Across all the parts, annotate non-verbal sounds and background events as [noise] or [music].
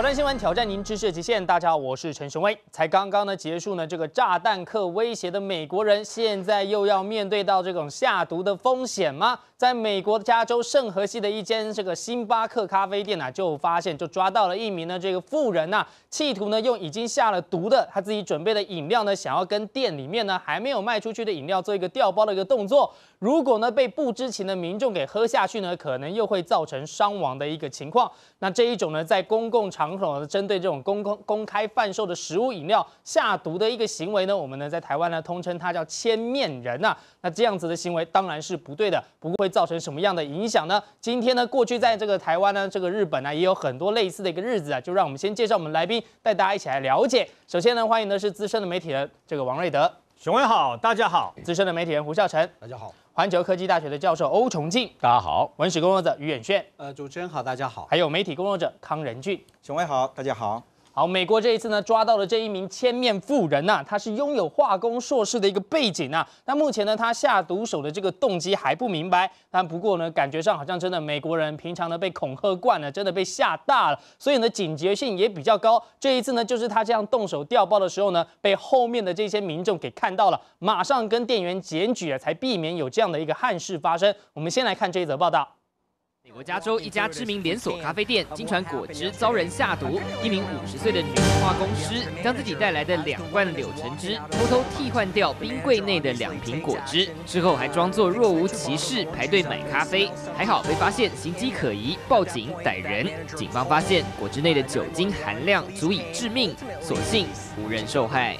挑战新闻，挑战您知识的极限。大家好，我是陈雄威。才刚刚呢结束呢这个炸弹客威胁的美国人，现在又要面对到这种下毒的风险吗？在美国加州圣荷西的一间这个星巴克咖啡店啊，就发现就抓到了一名呢这个富人呐，企图呢用已经下了毒的他自己准备的饮料呢，想要跟店里面呢还没有卖出去的饮料做一个调包的一个动作。如果呢被不知情的民众给喝下去呢，可能又会造成伤亡的一个情况。那这一种呢，在公共场所呢，针对这种公公公开贩售的食物饮料下毒的一个行为呢，我们呢在台湾呢通称它叫千面人呐。那这样子的行为当然是不对的，不过会造成什么样的影响呢？今天呢，过去在这个台湾呢，这个日本呢，也有很多类似的一个日子啊，就让我们先介绍我们来宾，带大家一起来了解。首先呢，欢迎的是资深的媒体人这个王瑞德，熊威好，大家好，资深的媒体人胡孝成，大家好，环球科技大学的教授欧崇进，大家好，文史工作者于远炫，呃，主持人好，大家好，还有媒体工作者康仁俊。熊威好，大家好。好，美国这一次呢，抓到了这一名千面妇人呐、他是拥有化工硕士的一个背景啊。那目前呢，他下毒手的这个动机还不明白。但不过呢，感觉上好像真的美国人平常呢被恐吓惯了，真的被吓大了，所以呢警觉性也比较高。这一次呢，就是他这样动手调包的时候呢，被后面的这些民众给看到了，马上跟店员检举啊，才避免有这样的一个憾事发生。我们先来看这一则报道。美国加州一家知名连锁咖啡店经传果汁遭人下毒，一名五十岁的女化工师将自己带来的两罐柳橙汁偷偷替换掉冰柜内的两瓶果汁，之后还装作若无其事排队买咖啡。还好被发现行迹可疑，报警逮人。警方发现果汁内的酒精含量足以致命，所幸无人受害。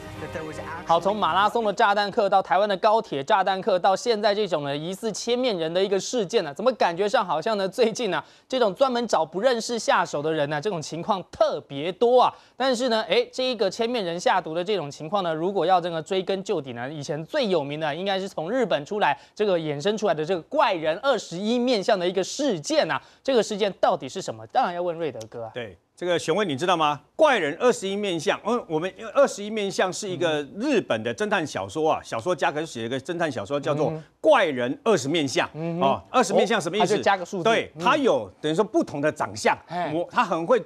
好，从马拉松的炸弹客到台湾的高铁炸弹客，到现在这种呢疑似千面人的一个事件呢，怎么感觉上好像呢最近呢这种专门找不认识下手的人呢，这种情况特别多啊。但是呢，哎，这一个千面人下毒的这种情况呢，如果要这个追根究底呢，以前最有名的应该是从日本出来这个衍生出来的这个怪人二十一面相的一个事件啊。这个事件到底是什么？当然要问瑞德哥啊。对，这个熊威你知道吗？怪人二十一面相，嗯，我们二十一面相是一个日本的侦探小说啊，小说家可是写了一个侦探小说叫做《怪人二十面相》哦，二十面相什么意思？他就加个数字。对，他有等于说不同的长相。哎，我他很会。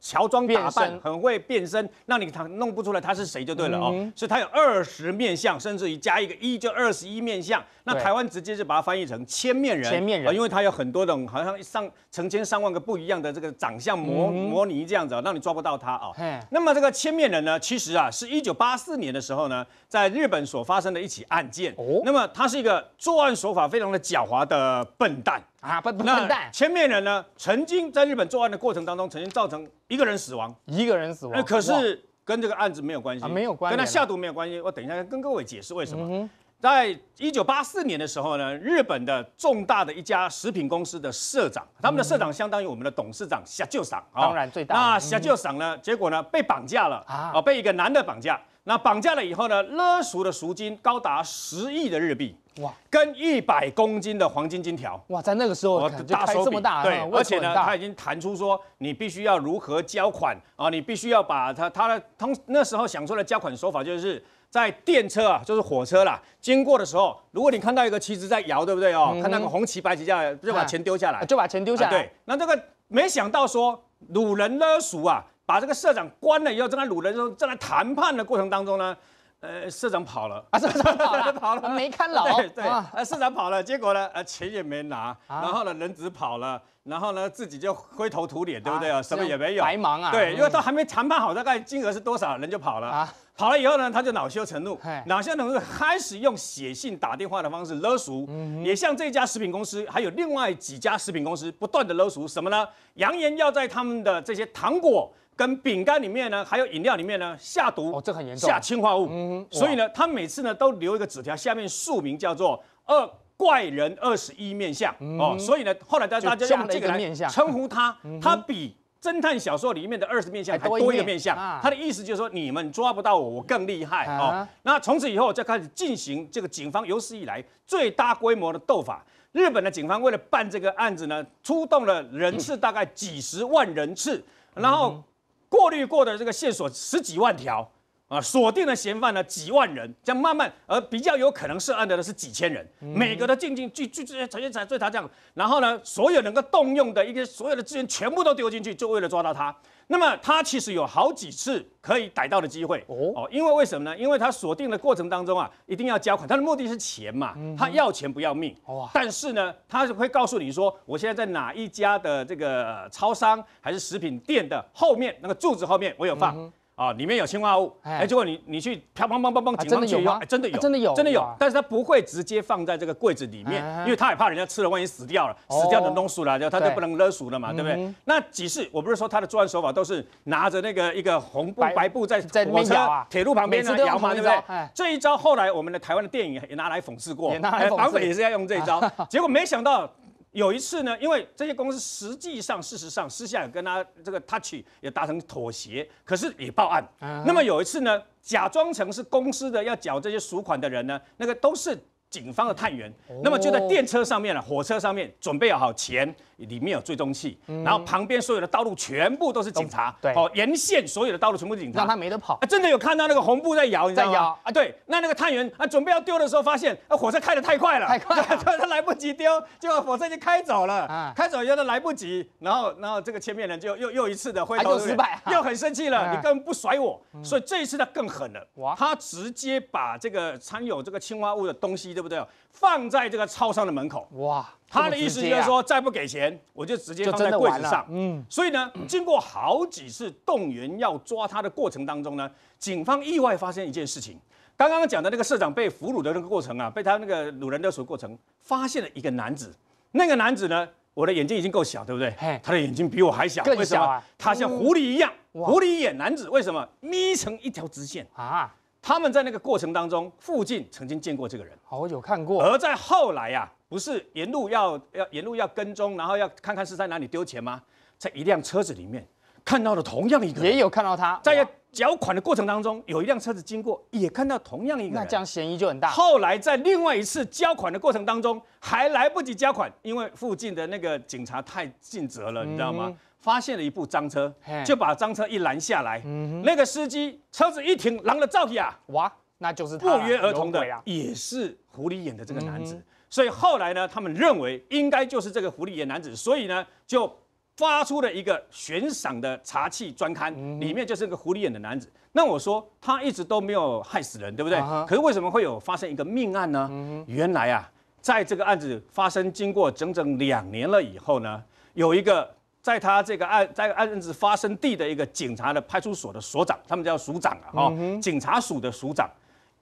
乔装打扮很会变身，让你他弄不出来他是谁就对了哦。所以他有二十面相，甚至于加一个一就二十一面相。那台湾直接就把它翻译成千面人，千面人因为他有很多种，好像上成千上万个不一样的这个长相模、模拟这样子、哦，让你抓不到他啊、嗯嘿哦。那么这个千面人呢，其实啊是一九八四年的时候呢，在日本所发生的一起案件。哦那么他是一个作案手法非常的狡猾的笨蛋。啊，笨笨蛋，千面人呢，曾经在日本作案的过程当中，曾经造成一个人死亡。一个人死亡。那，可是跟这个案子没有关系，啊没有关跟他下毒没有关系。我等一下跟各位解释为什么。嗯在一九八四年的时候呢，日本的重大的一家食品公司的社长，他们的社长相当于我们的董事长夏旧赏，哦当然最大的那夏旧赏呢，结果呢被绑架了啊啊，被一个男的绑架。那绑架了以后呢，勒赎的赎金高达十亿的日币，哇跟一百公斤的黄金金条。哇，在那个时候可能就开这么大，对，嗯而且呢，，他已经谈出说，你必须要如何交款啊，你必须要把他他的通那时候想出的交款手法就是。在电车啊，就是火车啦，经过的时候，如果你看到一个旗子在摇，对不对哦？看那个红旗白旗下来，就把钱丢下来，嗯就把钱丢下来。啊对，那这个没想到说掳人勒赎啊，把这个社长关了以后，正在掳人中，正在谈判的过程当中呢，呃，社长跑了。啊，社长跑了，跑了没看牢。对对，啊呃，市长跑了，结果呢，呃，钱也没拿，然后呢，人只跑了，然后呢，自己就灰头土脸，对不对啊？啊什么也没有，白忙啊对，嗯因为都还没谈判好，大概金额是多少，人就跑了啊。跑了以后呢，他就恼羞成怒嘿，恼羞成怒开始用写信、打电话的方式勒赎，嗯也像这家食品公司，还有另外几家食品公司不断的勒赎什么呢？扬言要在他们的这些糖果。跟饼干里面呢，还有饮料里面呢下毒，哦这很严重下氰化物。嗯所以呢，他每次呢都留一个纸条，下面署名叫做“二怪人二十一面相”哦。所以呢，后来大家用这个来称呼他，他比。侦探小说里面的二十面相还还多一个面相啊，他的意思就是说你们抓不到我，我更厉害哦啊。那从此以后就开始进行这个警方有史以来最大规模的斗法。日本的警方为了办这个案子呢，出动了人次大概几十万人次，然后过滤过的这个线索十几万条。啊，锁定了嫌犯呢几万人，这样慢慢，而比较有可能涉案的呢是几千人，每个都进进去去去陈建才追他这样，然后呢，所有能够动用的一个所有的资源全部都丢进去，就为了抓到他。那么他其实有好几次可以逮到的机会哦哦，因为为什么呢？因为他锁定的过程当中啊，一定要交款，他的目的是钱嘛，他要钱不要命。哇！但是呢，他会告诉你说，我现在在哪一家的这个超商还是食品店的后面那个柱子后面，我有放。啊，里面有氰化物，哎，结果你你去啪砰砰砰砰，警方去用，真的有，真的有，真的有，但是他不会直接放在这个柜子里面，因为他也怕人家吃了，万一死掉了，死掉的弄熟了，就他就不能勒熟了嘛，对不对？那几次，我不是说他的作案手法都是拿着那个一个红布白布在火车铁路旁边那摇嘛，对不对？这一招后来我们的台湾的电影也拿来讽刺过，绑匪也是要用这一招，[laughs] 结果没想到。有一次呢，因为这些公司实际上、事实上私下跟他这个 touch 也达成妥协，可是也报案。那么有一次呢，假装成是公司的要缴这些赎款的人呢，那个都是警方的探员，那么就在电车上面了，火车上面准备好钱。里面有追踪器，然后旁边所有的道路全部都是警察，对，哦，沿线所有的道路全部是警察，让他没得跑。真的有看到那个红布在摇，你知道吗？啊，对，那那个探员啊，准备要丢的时候，发现啊，火车开得太快了，太快，[laughs] 他来不及丢，结果火车已经开走了，开走以后都来不及，然后，然后这个千面人就又又一次的回头，又失败，[laughs] 又很生气了，你根本不甩我，所以这一次他更狠了，哇，他直接把这个掺有这个氰化物的东西，对不对？放在这个超商的门口，哇。他的意思就是说，再不给钱，我就直接放在柜子上。嗯，所以呢，经过好几次动员要抓他的过程当中呢，警方意外发现一件事情。刚刚讲的那个社长被俘虏的那个过程啊，被他那个掳人勒索过程，发现了一个男子。那个男子呢，我的眼睛已经够小，对不对？他的眼睛比我还小，更小啊。他像狐狸一样，狐狸眼男子，为什么眯成一条直线啊？他们在那个过程当中，附近曾经见过这个人，好有看过。而在后来呀。不是沿路要要沿路要跟踪，然后要看看是在哪里丢钱吗？在一辆车子里面看到了同样一个，也有看到他，在缴款的过程当中，有一辆车子经过，也看到同样一个，那这样嫌疑就很大。后来在另外一次交款的过程当中，还来不及交款，因为附近的那个警察太尽责了，你知道吗？发现了一部赃车，就把赃车一拦下来，那个司机车子一停，狼的照片啊，哇，那就是不约而同的，也是狐狸眼的这个男子。所以后来呢，他们认为应该就是这个狐狸眼男子，所以呢就发出了一个悬赏的查气专刊，里面就是个狐狸眼的男子。那我说他一直都没有害死人，对不对？可是为什么会有发生一个命案呢？原来啊，在这个案子发生经过整整两年了以后呢，有一个在他这个案在案子发生地的一个警察的派出所的所长，他们叫署长啊，哈，警察署的署长，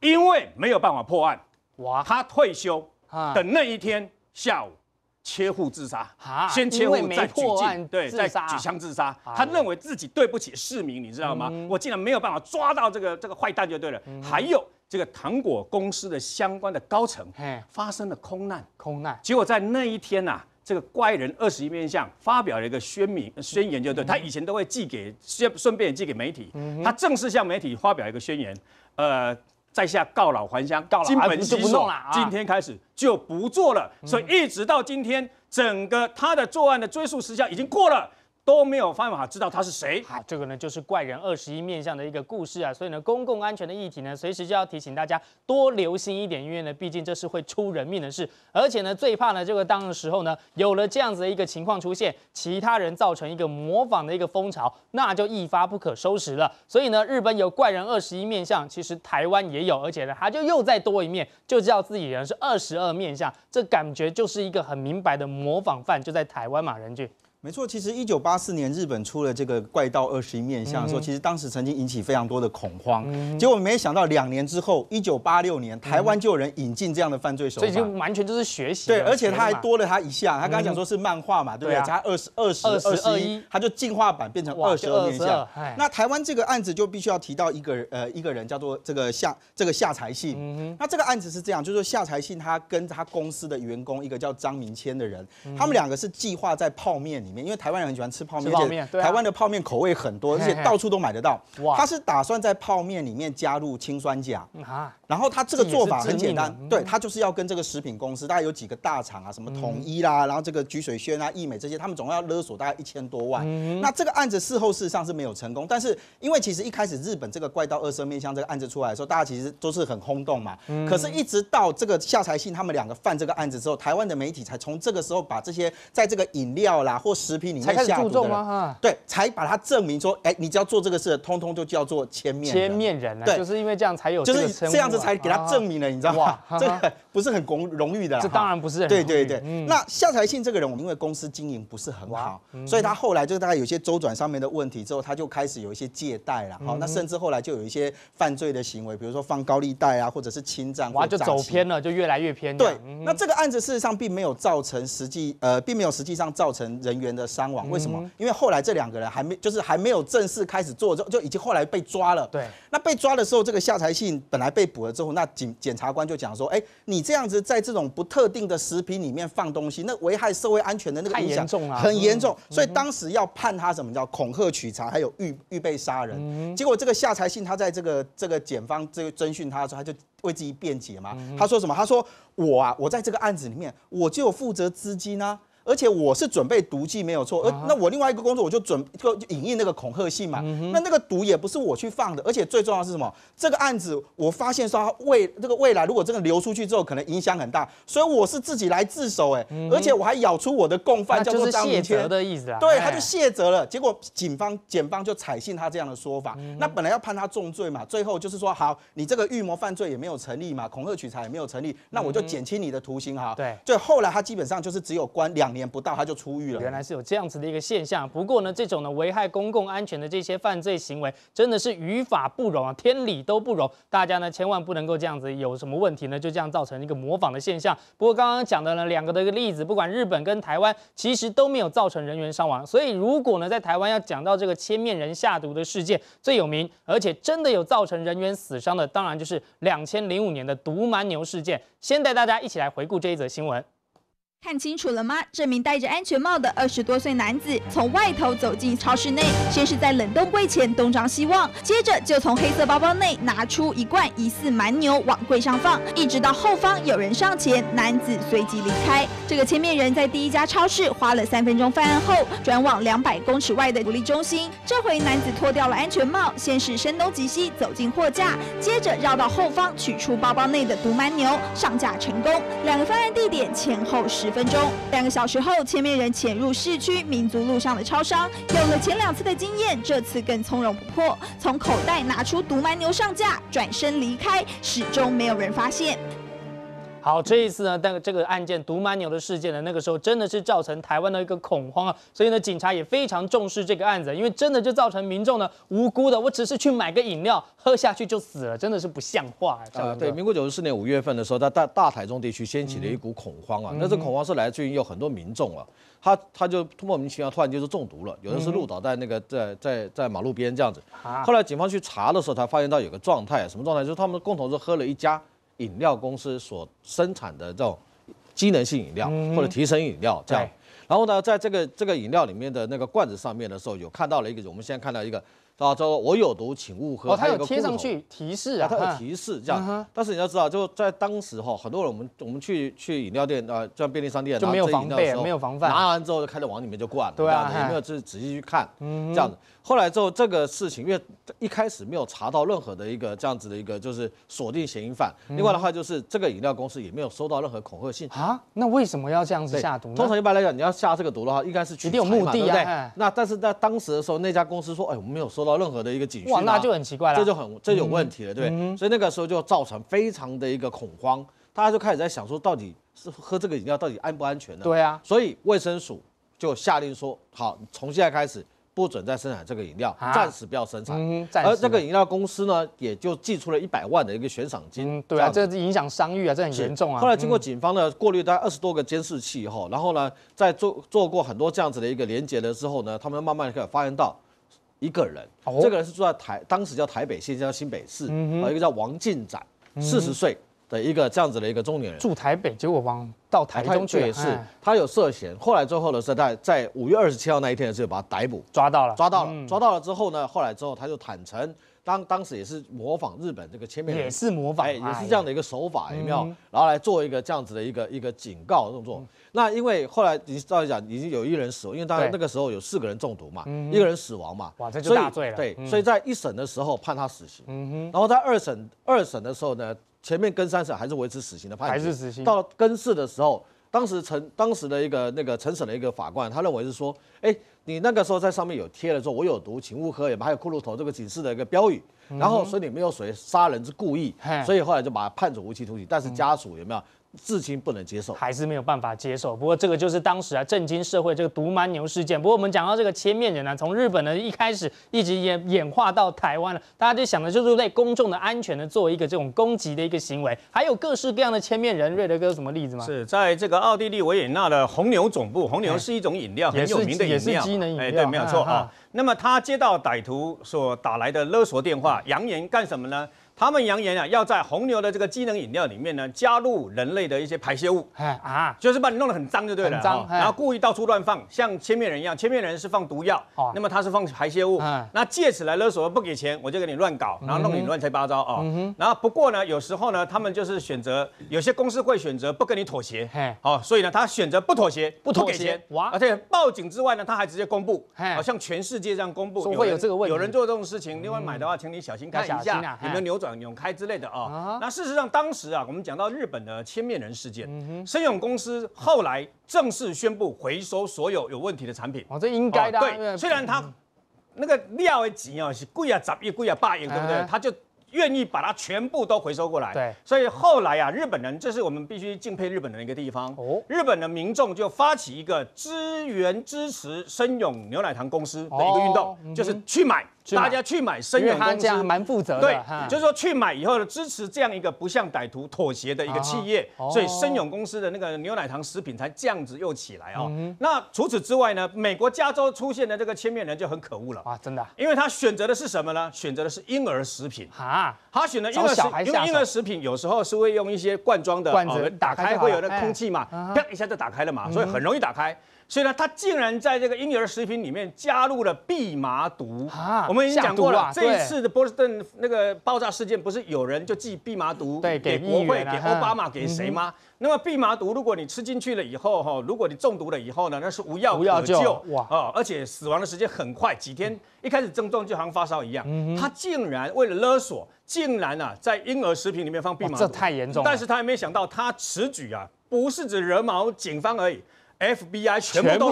因为没有办法破案，哇，他退休。的那一天下午，切腹自杀，先切腹再举剑，对，再举枪自杀。他认为自己对不起市民，你知道吗？我竟然没有办法抓到这个这个坏蛋就对了。还有这个糖果公司的相关的高层，发生了空难，空难。结果在那一天呐，这个怪人二十一面相发表了一个宣明宣言，就对他以前都会寄给顺顺便寄给媒体，他正式向媒体发表一个宣言，呃。在下告老还乡，金盆洗手，今天开始就不做了。所以一直到今天，整个他的作案的追诉时效已经过了。都没有办法知道他是谁。好，这个呢就是怪人二十一面相的一个故事啊。所以呢，公共安全的议题呢，随时就要提醒大家多留心一点，因为呢，毕竟这是会出人命的事。而且呢，最怕呢，这个当的时候呢，有了这样子的一个情况出现，其他人造成一个模仿的一个风潮，那就一发不可收拾了。所以呢，日本有怪人二十一面相，其实台湾也有，而且呢，他就又再多一面，就知道自己人是二十二面相，这感觉就是一个很明白的模仿犯，就在台湾嘛，人俊。没错，其实一九八四年日本出了这个怪盗二十一面相的时候，其实当时曾经引起非常多的恐慌。结果没想到两年之后，一九八六年台湾就有人引进这样的犯罪手法，所以就完全就是学习。对，而且他还多了他一项，他刚刚讲说是漫画嘛，对不对？才二十二十二十一，他就进化版变成二十二面相。那台湾这个案子就必须要提到一个呃一个人叫做这个夏这个夏财信。那这个案子是这样，就是说夏财信他跟他公司的员工一个叫张明谦的人，他们两个是计划在泡面。里面，因为台湾人很喜欢吃泡面，泡面，台湾的泡面口味很多，而且到处都买得到。哇，他是打算在泡面里面加入氢酸钾啊，然后他这个做法很简单，对他就是要跟这个食品公司，大概有几个大厂啊，什么统一啦，然后这个菊水轩啊、益美这些，他们总共要勒索大概一千多万。那这个案子事后事实上是没有成功，但是因为其实一开始日本这个怪盗二色面相这个案子出来的时候，大家其实都是很轰动嘛。可是，一直到这个夏财信他们两个犯这个案子之后，台湾的媒体才从这个时候把这些在这个饮料啦或食品里面下毒的人，对，才把它证明说，哎，你只要做这个事，通通就叫做千面千面人。对，就是因为这样才有，就是这样子才给他证明了，你知道吗？[laughs] 这个不是很荣荣誉的。这当然不是。对对对。那夏财信这个人，我们因为公司经营不是很好，所以他后来就大概有些周转上面的问题之后，他就开始有一些借贷了。好，那甚至后来就有一些犯罪的行为，比如说放高利贷啊，或者是侵占。哇，就走偏了，就越来越偏。对，那这个案子事实上并没有造成实际，呃，并没有实际上造成人员的伤亡。为什么？因为后来这两个人还没，就是还没有正式开始做，就就已经后来被抓了。对，那被抓的时候，这个夏财信本来被捕了之后，那检检察官就讲说，哎，你这样子在这种不特定的食品里面放东西，那危害社会安全的那个影响很严重，所以当时要判他什么叫恐吓取财，还有预预备杀人。结果这个夏财信他在这个这个检方这个侦讯他的时候，他就。为自己辩解嘛？他说什么？他说我啊，我在这个案子里面，我就负责资金啊。而且我是准备毒剂没有错，而那我另外一个工作我就准就引印那个恐吓信嘛，那那个毒也不是我去放的，而且最重要是什么？这个案子我发现说未这个未来如果真的流出去之后，可能影响很大，所以我是自己来自首哎，而且我还咬出我的共犯叫做张明谦的意思啊，对，他就卸责了，结果警方检方就采信他这样的说法，那本来要判他重罪嘛，最后就是说好，你这个预谋犯罪也没有成立嘛，恐吓取财也没有成立，那我就减轻你的徒刑哈，对，所以后来他基本上就是只有关两。年年不到他就出狱了，原来是有这样子的一个现象。不过呢，这种呢危害公共安全的这些犯罪行为，真的是于法不容啊，天理都不容。大家呢千万不能够这样子，有什么问题呢，就这样造成一个模仿的现象。不过刚刚讲的呢两个的一个例子，不管日本跟台湾，其实都没有造成人员伤亡。所以如果呢在台湾要讲到这个千面人下毒的事件最有名，而且真的有造成人员死伤的，当然就是两千零五年的毒蛮牛事件。先带大家一起来回顾这一则新闻。看清楚了吗？这名戴着安全帽的二十多岁男子从外头走进超市内，先是在冷冻柜前东张西望，接着就从黑色包包内拿出一罐疑似蛮牛往柜上放，一直到后方有人上前，男子随即离开。这个千面人在第一家超市花了三分钟犯案后，转往两百公尺外的福利中心。这回男子脱掉了安全帽，先是声东击西走进货架，接着绕到后方取出包包内的毒蛮牛，上架成功。两个犯案地点前后十。十分钟，两个小时后，千面人潜入市区民族路上的超商，有了前两次的经验，这次更从容不迫，从口袋拿出毒蛮牛上架，转身离开，始终没有人发现。好，这一次呢，但这个案件毒蛮牛的事件呢，那个时候真的是造成台湾的一个恐慌啊，所以呢，警察也非常重视这个案子，因为真的就造成民众呢无辜的，我只是去买个饮料喝下去就死了，真的是不像话啊！对，民国九十四年五月份的时候，在大大台中地区掀起了一股恐慌啊，那这恐慌是来自于有很多民众啊，他他就莫名其妙突然就是中毒了，有的是路倒在那个在在在马路边这样子，后来警方去查的时候，才发现到有个状态，什么状态？就是他们共同是喝了一家。饮料公司所生产的这种机能性饮料或者提神饮料这样，然后呢，在这个这个饮料里面的那个罐子上面的时候，有看到了一个，我们现在看到一个。啊，叫我有毒，请勿喝。哦，它有贴上去提示啊，它有提示这样。但是你要知道，就在当时哈，很多人我们我们去去饮料店啊，像便利商店，就没有防备，没有防范，拿完之后就开始往里面就灌，对啊，也没有仔仔细去看，这样子。后来之后这个事情，因为一开始没有查到任何的一个这样子的一个就是锁定嫌疑犯。另外的话就是这个饮料公司也没有收到任何恐吓信啊。那为什么要这样子下毒？呢？通常一般来讲，你要下这个毒的话，应该是一定有目的，对不对？那但是在当时的时候，那家公司说，哎，我们没有收到任何的一个警讯。哇，那就很奇怪了，这就很这有问题了，对不对？所以那个时候就造成非常的一个恐慌，大家就开始在想说，到底是喝这个饮料到底安不安全呢？对啊，所以卫生署就下令说，好，从现在开始不准再生产这个饮料，暂时不要生产。而这个饮料公司呢，也就寄出了一百万的一个悬赏金。对啊，这影响商誉啊，这很严重啊。后来经过警方的过滤，大概二十多个监视器以后，然后呢，在做做过很多这样子的一个连接了之后呢，他们慢慢开始发现到。一个人，这个人是住在台，当时叫台北县，叫新北市，啊，一个叫王进展，四十岁，的一个这样子的一个中年人，住台北，结果往到台中去也，是他有涉嫌。后来最后的是在在五月二十七号那一天的时候把他逮捕，抓到了，抓到了，抓到了之后呢，后来之后他就坦诚。当当时也是模仿日本这个千面人，也是模仿，也是这样的一个手法，有没有？然后来做一个这样子的一个一个警告动作。那因为后来你照理讲，已经有一人死亡，因为当然那个时候有四个人中毒嘛，一个人死亡嘛，哇，这就大罪了。对，所以在一审的时候判他死刑，然后在二审二审的时候呢，前面跟三审还是维持死刑的判决，还是死刑。到跟四的时候，当时陈当时的一个那个陈审的一个法官，他认为是说，哎，你那个时候在上面有贴了说“我有毒，请勿喝”，也还有骷髅头这个警示的一个标语。然后，所以你没有属于杀人之故意，所以后来就把他判处无期徒刑。但是家属有没有？至今不能接受，还是没有办法接受。不过这个就是当时啊震惊社会这个毒蛮牛事件。不过我们讲到这个千面人呢，从日本呢一开始一直演演化到台湾了，大家就想的就是对公众的安全呢做一个这种攻击的一个行为。还有各式各样的千面人，瑞德哥有什么例子吗？是在这个奥地利维也纳的红牛总部，红牛是一种饮料，很有名的饮料，也是机能饮料。哎，对，没有错啊。那么他接到歹徒所打来的勒索电话，扬言干什么呢？他们扬言啊，要在红牛的这个机能饮料里面呢，加入人类的一些排泄物，哎啊，就是把你弄得很脏就对了，脏，然后故意到处乱放，像千面人一样，千面人是放毒药，那么他是放排泄物，那借此来勒索，不给钱我就给你乱搞，然后弄你乱七八糟啊，然后不过呢，有时候呢，他们就是选择，有些公司会选择不跟你妥协，哦，所以呢，他选择不妥协，不给钱，哇，而且报警之外呢，他还直接公布，好像全世界这样公布，会有这个问题，有人做这种事情，另外买的话，请你小心看一下，有没有扭转。永开之类的啊，那事实上当时啊，我们讲到日本的千面人事件，生永公司后来正式宣布回收所有有问题的产品。哦，这应该的。对，虽然他那个料的钱啊是贵啊十亿贵啊八亿，对不对？他就愿意把它全部都回收过来。对，所以后来啊，日本人这是我们必须敬佩日本人的一个地方。哦，日本的民众就发起一个支援支持生永牛奶糖公司的一个运动，就是去买。大家去买生永公司，蛮负责的。对，就是说去买以后呢，支持这样一个不向歹徒妥协的一个企业，所以生永公司的那个牛奶糖食品才这样子又起来哦。那除此之外呢，美国加州出现的这个千面人就很可恶了。啊，真的，因为他选择的是什么呢？选择的是婴儿食品。啊，他选的婴儿食，因为婴儿食品有时候是会用一些罐装的罐子打开会有那空气嘛，啪一下就打开了嘛，所以很容易打开。所以呢，他竟然在这个婴儿食品里面加入了蓖麻毒啊！我们已经讲过了，这一次的波士顿那个爆炸事件，不是有人就寄蓖麻毒给国会、给奥巴马、给谁吗？那么蓖麻毒，如果你吃进去了以后，哈，如果你中毒了以后呢，那是无药可救哇！哦，而且死亡的时间很快，几天，一开始症状就好像发烧一样。他竟然为了勒索，竟然啊，在婴儿食品里面放蓖麻毒，这太严重。但是他还没想到，他此举啊，不是只惹毛警方而已。FBI 全部都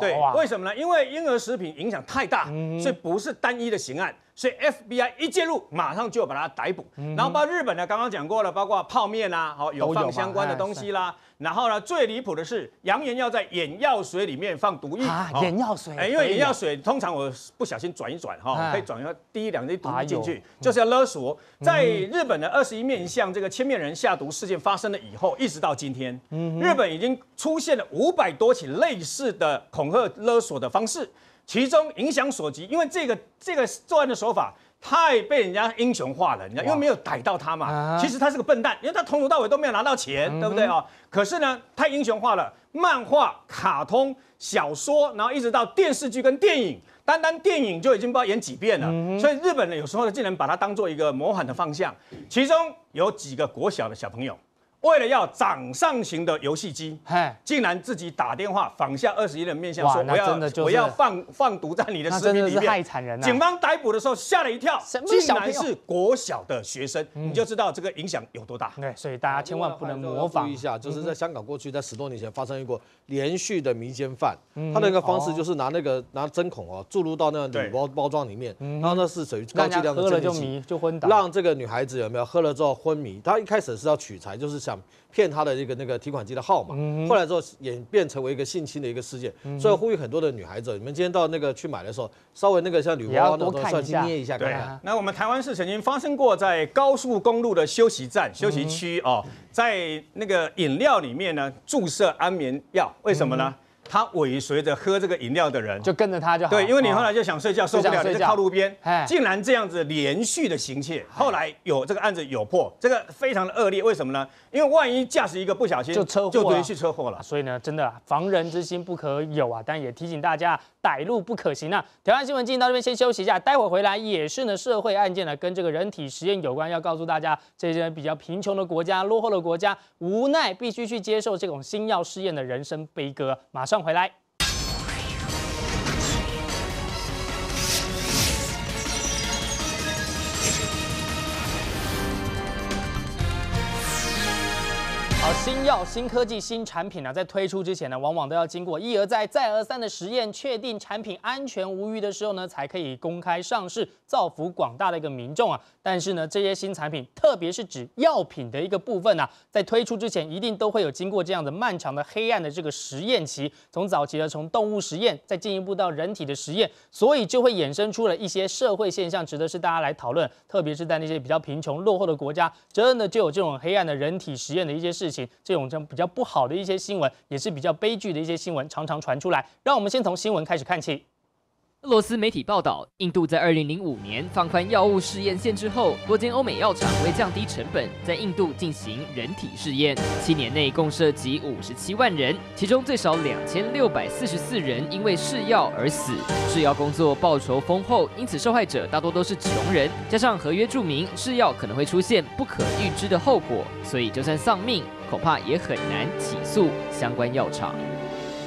对，为什么呢？因为婴儿食品影响太大，所以不是单一的刑案。所以 FBI 一介入，马上就把他逮捕。然后包括日本呢，刚刚讲过了，包括泡面啦，好有放相关的东西啦。然后呢，最离谱的是扬言要在眼药水里面放毒液啊！眼药水，哎，因为眼药水通常我不小心转一转哈，可以转一下滴一两滴毒进去，就是要勒索。在日本的二十一面向这个千面人下毒事件发生了以后，一直到今天，日本已经出现了五百多起类似的恐吓勒索的方式。其中影响所及，因为这个这个作案的手法太被人家英雄化了，你知道，因为没有逮到他嘛。其实他是个笨蛋，因为他从头到尾都没有拿到钱，对不对啊？可是呢，太英雄化了，漫画、卡通、小说，然后一直到电视剧跟电影，单单电影就已经不知道演几遍了。所以日本人有时候呢，竟然把它当做一个模仿的方向。其中有几个国小的小朋友。为了要掌上型的游戏机，竟然自己打电话仿下二十一人面相，说我要我要放放毒在你的视频里面，太残忍了。警方逮捕的时候吓了一跳，竟然是国小的学生，你就知道这个影响有多大。对，所以大家千万不能模仿一下。就是在香港过去在十多年前发生一个连续的迷奸犯，他的一个方式就是拿那个拿针孔哦注入到那个铝包包装里面，然后那是属于高剂量的针剂，就昏倒，让这个女孩子有没有喝了之后昏迷？他一开始是要取材，就是想。骗他的一个那个提款机的号码，后来之后演变成为一个性侵的一个事件，所以呼吁很多的女孩子，你们今天到那个去买的时候，稍微那个像女包那种算捏一下，对。那我们台湾是曾经发生过在高速公路的休息站、休息区哦，在那个饮料里面呢注射安眠药，为什么呢？他尾随着喝这个饮料的人，就跟着他就好。对，因为你后来就想睡觉，受不了，就靠路边。哎，竟然这样子连续的行窃，后来有这个案子有破，这个非常的恶劣。为什么呢？因为万一驾驶一个不小心就车祸，就连续车祸了。所以呢，真的防人之心不可有啊！但也提醒大家，歹路不可行啊。台湾新闻进到这边先休息一下，待会回来也是呢社会案件呢，跟这个人体实验有关，要告诉大家这些比较贫穷的国家、落后的国家，无奈必须去接受这种新药试验的人生悲歌。马上回来。新药、新科技、新产品呢，在推出之前呢，往往都要经过一而再、再而三的实验，确定产品安全无虞的时候呢，才可以公开上市，造福广大的一个民众啊。但是呢，这些新产品，特别是指药品的一个部分呢，在推出之前，一定都会有经过这样的漫长的黑暗的这个实验期，从早期的从动物实验，再进一步到人体的实验，所以就会衍生出了一些社会现象，值得是大家来讨论。特别是在那些比较贫穷落后的国家，真的就有这种黑暗的人体实验的一些事情。这种这比较不好的一些新闻，也是比较悲剧的一些新闻，常常传出来。让我们先从新闻开始看起。俄罗斯媒体报道，印度在2005年放宽药物试验限制后，多间欧美药厂为降低成本，在印度进行人体试验。七年内共涉及57万人，其中最少2644人因为试药而死。试药工作报酬丰厚，因此受害者大多都是穷人。加上合约注明试药可能会出现不可预知的后果，所以就算丧命，恐怕也很难起诉相关药厂。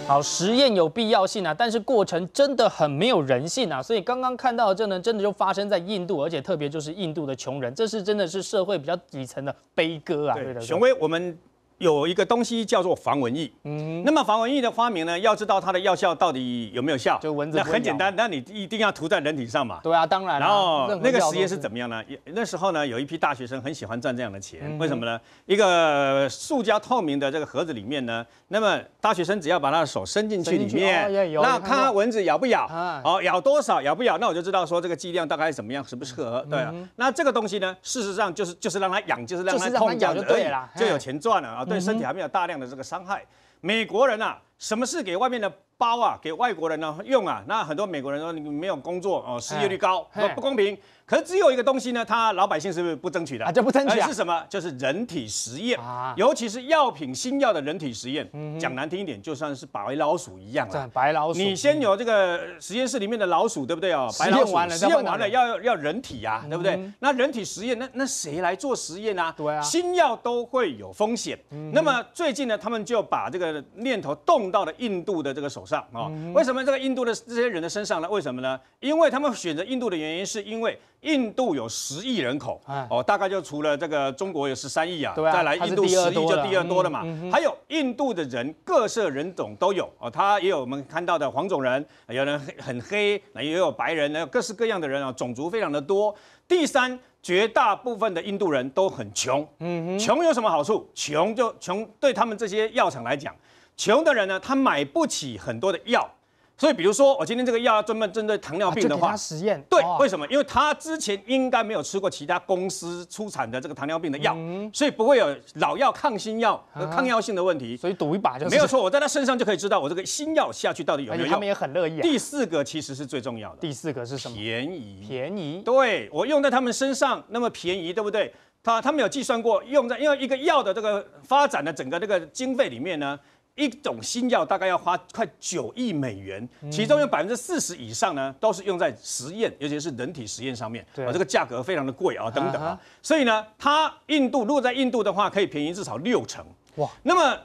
好，实验有必要性啊，但是过程真的很没有人性啊，所以刚刚看到的这呢，真的就发生在印度，而且特别就是印度的穷人，这是真的是社会比较底层的悲歌啊。对的，雄威，我们。有一个东西叫做防蚊液，嗯，那么防蚊液的发明呢，要知道它的药效到底有没有效？就蚊子那很简单，那你一定要涂在人体上嘛。对啊，当然。然后那个实验是怎么样呢？那时候呢，有一批大学生很喜欢赚这样的钱，为什么呢？一个塑胶透明的这个盒子里面呢，那么大学生只要把他的手伸进去里面，那看看蚊子咬不咬，哦，咬多少，咬不咬，那我就知道说这个剂量大概怎么样，适不适合。对啊，那这个东西呢，事实上就是就是让它痒，就是让它痛这样子而已，就有钱赚了啊。对身体还没有大量的这个伤害。美国人啊，什么事给外面的包啊，给外国人呢用啊？那很多美国人说你没有工作哦，失业率高，不公平。可是只有一个东西呢，他老百姓是不是不争取的？啊，就不争取是什么？就是人体实验，尤其是药品新药的人体实验。讲难听一点，就算是白老鼠一样啊。白老鼠，你先有这个实验室里面的老鼠，对不对哦？实验完了，实验完了要要人体呀，对不对？那人体实验，那那谁来做实验呢？对啊，新药都会有风险。那么最近呢，他们就把这个念头动到了印度的这个手上啊。为什么这个印度的这些人的身上呢？为什么呢？因为他们选择印度的原因，是因为。印度有十亿人口，哦，大概就除了这个中国有十三亿啊，再来印度十亿就第二多了嘛。还有印度的人各色人种都有哦，他也有我们看到的黄种人，有人很黑，那也有白人，有各式各样的人啊，种族非常的多。第三，绝大部分的印度人都很穷，嗯穷有什么好处？穷就穷，对他们这些药厂来讲，穷的人呢，他买不起很多的药。所以，比如说，我今天这个药专门针对糖尿病的话，实验对，为什么？因为他之前应该没有吃过其他公司出产的这个糖尿病的药，所以不会有老药抗新药和抗药性的问题。所以赌一把就没有错。我在他身上就可以知道我这个新药下去到底有没有用。他们也很乐意。第四个其实是最重要的。第四个是什么？便宜。便宜。对我用在他们身上那么便宜，对不对？他他们有计算过用在因为一个药的这个发展的整个这个经费里面呢。一种新药大概要花快九亿美元，其中有百分之四十以上呢，都是用在实验，尤其是人体实验上面。啊，这个价格非常的贵啊，等等啊。所以呢，它印度如果在印度的话，可以便宜至少六成。哇，那么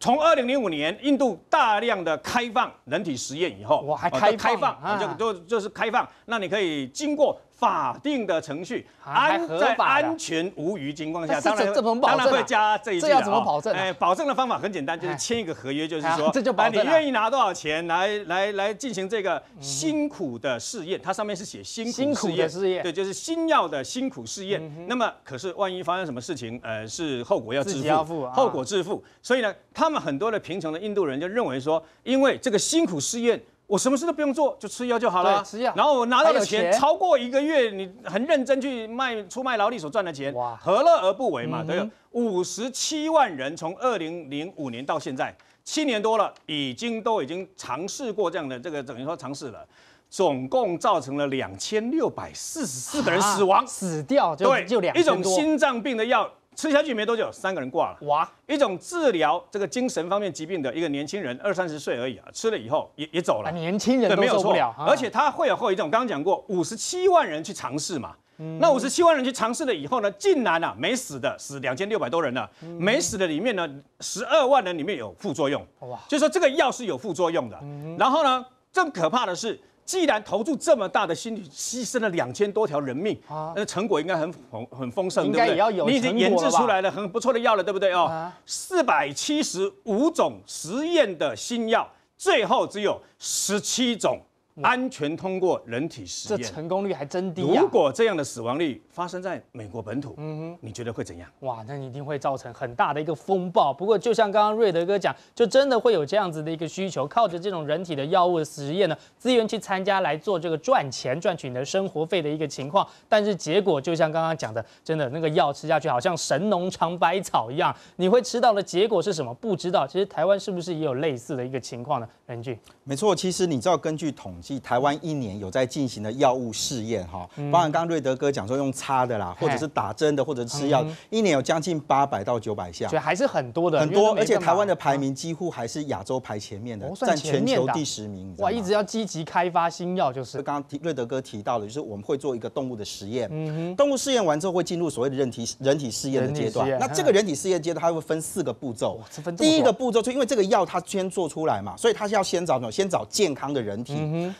从二零零五年印度大量的开放人体实验以后，哇，还开开放，就就就是开放，那你可以经过。法定的程序，安在安全无虞情况下，当然当然会加这一句这要怎么保证？哎，保证的方法很简单，就是签一个合约，就是说，那你愿意拿多少钱来来来进行这个辛苦的试验？它上面是写辛苦试验，对，就是新药的辛苦试验。那么，可是万一发生什么事情，呃，是后果要自负，后果自负。所以呢，他们很多的贫穷的印度人就认为说，因为这个辛苦试验。我什么事都不用做，就吃药就好了。吃药，然后我拿到的钱。超过一个月，你很认真去卖出卖劳力所赚的钱，何乐而不为嘛？对，五十七万人从二零零五年到现在，七年多了，已经都已经尝试过这样的这个等于说尝试了，总共造成了两千六百四十四个人死亡，死掉就就两一种心脏病的药吃下去没多久，三个人挂了。哇！一种治疗这个精神方面疾病的一个年轻人，二三十岁而已啊，吃了以后也也走了。年轻人都受不了，而且他会有后遗症。刚刚讲过，五十七万人去尝试嘛。那五十七万人去尝试了以后呢，竟然啊没死的死两千六百多人了，没死的里面呢，十二万人里面有副作用，哇，就说这个药是有副作用的。然后呢，更可怕的是，既然投注这么大的心力，牺牲了两千多条人命，那成果应该很很很丰盛，对不对？你已经研制出来了很不错的药了，对不对哦？四百七十五种实验的新药，最后只有十七种。安全通过人体实验，这成功率还真低如果这样的死亡率发生在美国本土，嗯哼，你觉得会怎样？哇，那一定会造成很大的一个风暴。不过，就像刚刚瑞德哥讲，就真的会有这样子的一个需求，靠着这种人体的药物的实验呢，资源去参加来做这个赚钱、赚取你的生活费的一个情况。但是结果就像刚刚讲的，真的那个药吃下去，好像神农尝百草一样，你会吃到的结果是什么？不知道。其实台湾是不是也有类似的一个情况呢？任俊，没错，其实你知道，根据统计。台湾一年有在进行的药物试验，哈，包含刚刚瑞德哥讲说用擦的啦，或者是打针的，或者吃药，一年有将近八百到九百项，所以还是很多的，很多。而且台湾的排名几乎还是亚洲排前面的，占全球第十名。哇，一直要积极开发新药，就是刚刚瑞德哥提到的，就是我们会做一个动物的实验，动物试验完之后会进入所谓的人体人体试验的阶段。那这个人体试验阶段它会分四个步骤，第一个步骤就因为这个药它先做出来嘛，所以它是要先找什么？先找健康的人体，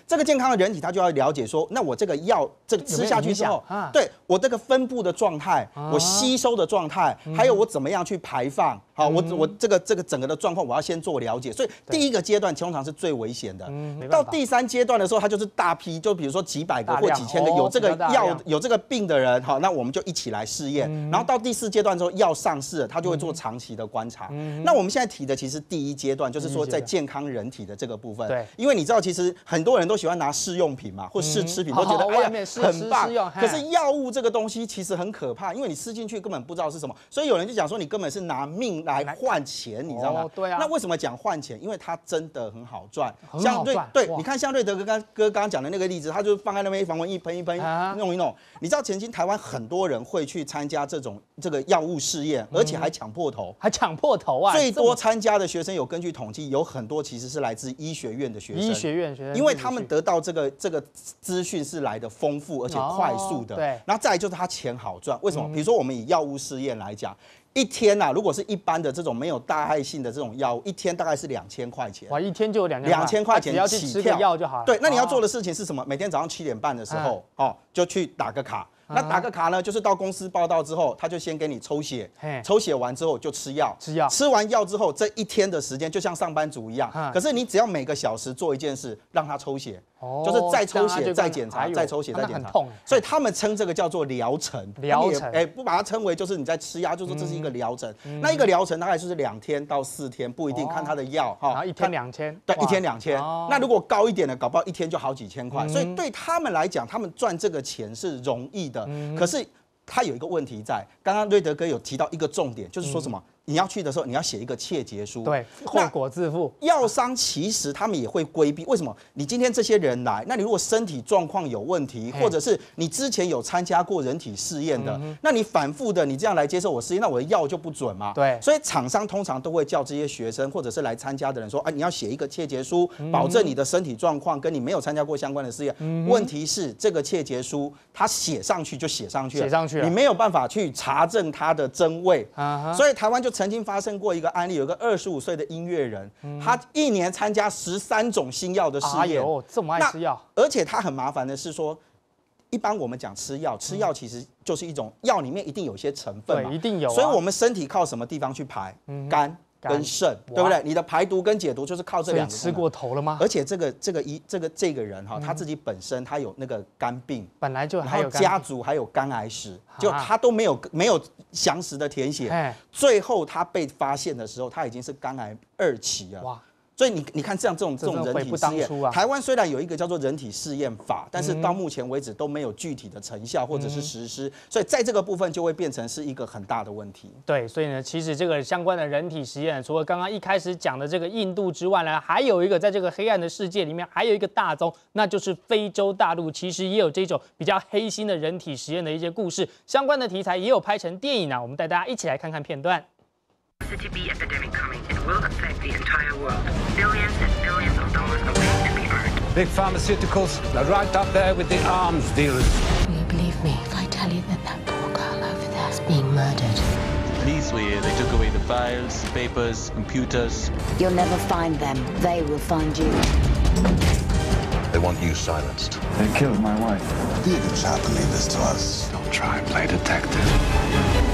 这个健康的人体他就要了解说，那我这个药这个吃下去之后，对我这个分布的状态，我吸收的状态，还有我怎么样去排放。好，我我这个这个整个的状况，我要先做了解，所以第一个阶段通常是最危险的。到第三阶段的时候，它就是大批，就比如说几百个或几千个有这个药有这个病的人，好，那我们就一起来试验。然后到第四阶段之后，药上市，了，他就会做长期的观察。那我们现在提的其实第一阶段，就是说在健康人体的这个部分。对，因为你知道，其实很多人都喜欢拿试用品嘛，或试吃品，都觉得哎呀很棒。可是药物这个东西其实很可怕，因为你吃进去根本不知道是什么，所以有人就讲说，你根本是拿命。来换钱，你知道吗？对啊。那为什么讲换钱？因为它真的很好赚。像对对，你看像瑞德哥刚哥刚刚讲的那个例子，他就放在那边防蚊一喷一喷，弄一弄。你知道前期台湾很多人会去参加这种这个药物试验，而且还抢破头，还抢破头啊！最多参加的学生有根据统计，有很多其实是来自医学院的学生。医学院学生，因为他们得到这个这个资讯是来的丰富而且快速的。对。然后再就是他钱好赚，为什么？比如说我们以药物试验来讲。一天呐，如果是一般的这种没有大害性的这种药物，一天大概是两千块钱。哇，一天就有两两千块钱，只要去吃个药就好了。对，那你要做的事情是什么？每天早上七点半的时候，哦，就去打个卡。那打个卡呢，就是到公司报道之后，他就先给你抽血，抽血完之后就吃药，吃药，吃完药之后这一天的时间就像上班族一样，可是你只要每个小时做一件事，让他抽血，就是再抽血、再检查、再抽血、再检查，所以他们称这个叫做疗程。疗程，哎，不把它称为就是你在吃药，就说这是一个疗程。那一个疗程大概就是两天到四天，不一定看他的药哈。然后一天两千，对，一天两千。那如果高一点的，搞不好一天就好几千块。所以对他们来讲，他们赚这个钱是容易的，可是。他有一个问题在，刚刚瑞德哥有提到一个重点，就是说什么？你要去的时候，你要写一个切结书，对，后果自负。药商其实他们也会规避，为什么？你今天这些人来，那你如果身体状况有问题，或者是你之前有参加过人体试验的，那你反复的你这样来接受我试验，那我的药就不准嘛？对。所以厂商通常都会叫这些学生或者是来参加的人说，啊，你要写一个切结书，保证你的身体状况跟你没有参加过相关的试验。问题是这个切结书，他写上去就写上去了，写上去了，你没有办法去查证它的真伪。所以台湾就曾经发生过。一个案例，有个二十五岁的音乐人，他一年参加十三种新药的试验，这么爱吃药，而且他很麻烦的是说，一般我们讲吃药，吃药其实就是一种药里面一定有些成分嘛，一定有，所以我们身体靠什么地方去排？肝。跟肾对不对？你的排毒跟解毒就是靠这两个。吃过头了吗？而且这个这个一这个这个人哈，他自己本身他有那个肝病，本来就还有家族还有肝癌史，就他都没有没有详实的填写。最后他被发现的时候，他已经是肝癌二期了。哇！所以你你看这样这种这种人体试验，台湾虽然有一个叫做人体试验法，但是到目前为止都没有具体的成效或者是实施，所以在这个部分就会变成是一个很大的问题。对，所以呢，其实这个相关的人体实验，除了刚刚一开始讲的这个印度之外呢，还有一个在这个黑暗的世界里面还有一个大宗，那就是非洲大陆，其实也有这种比较黑心的人体实验的一些故事，相关的题材也有拍成电影呢。我们带大家一起来看看片段。Will affect the entire world. Billions and billions of dollars are waiting to be earned. Big pharmaceuticals are right up there with the arms dealers. Will you believe me if I tell you that that poor girl over there is being murdered? Police were here. They took away the files, papers, computers. You'll never find them. They will find you. They want you silenced. They killed my wife. You can try to leave this to us. Don't try and play detective.